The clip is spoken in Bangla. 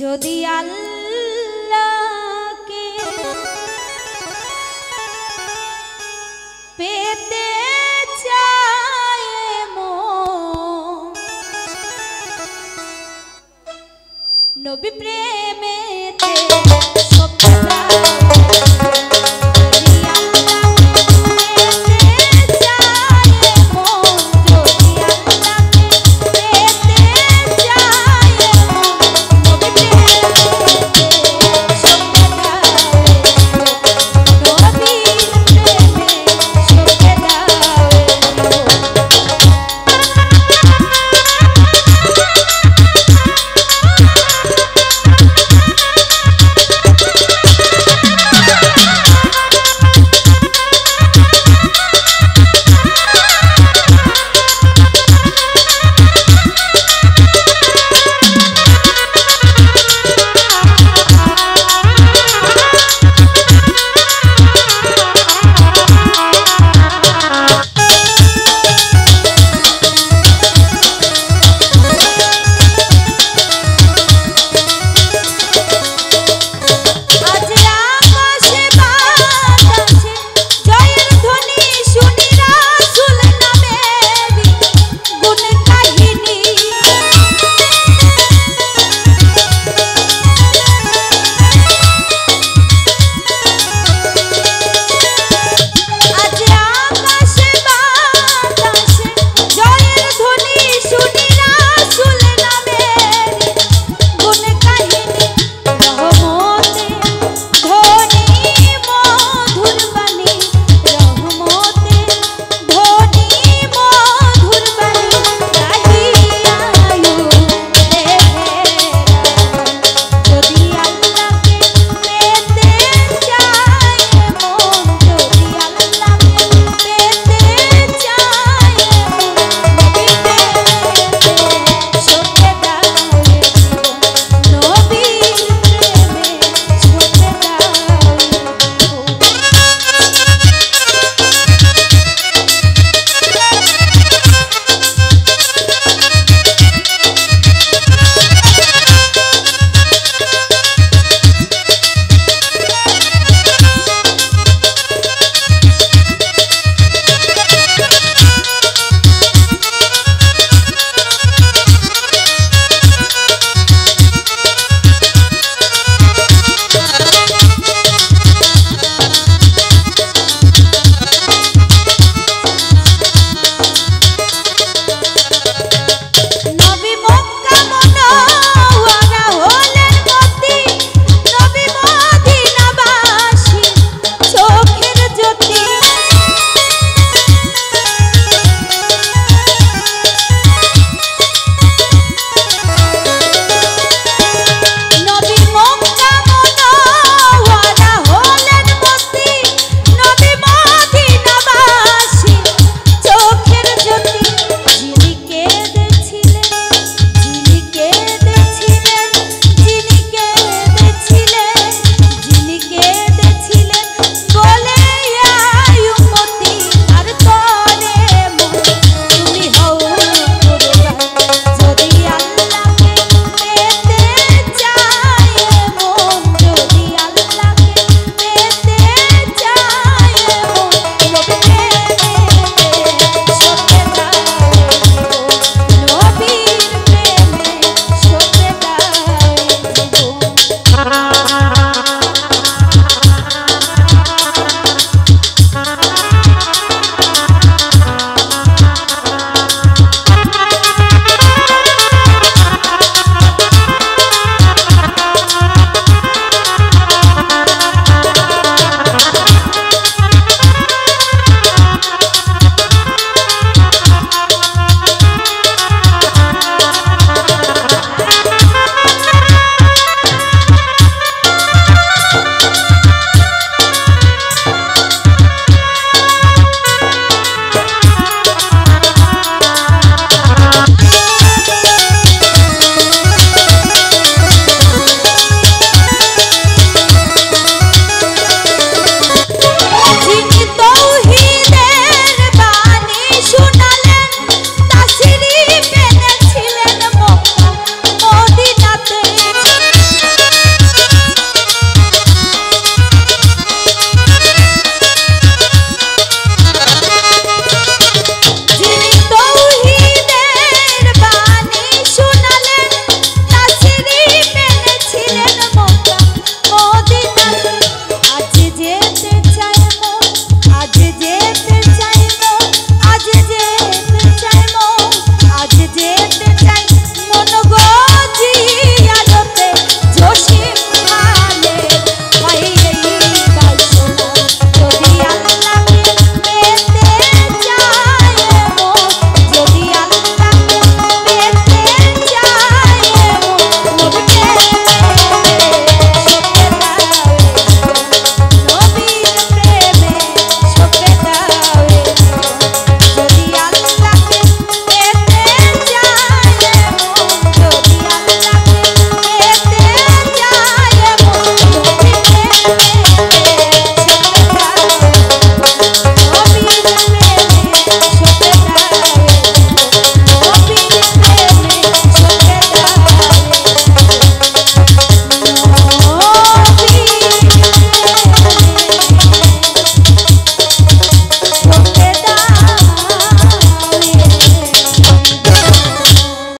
যদি আল্লাহকে পেতে Bíblia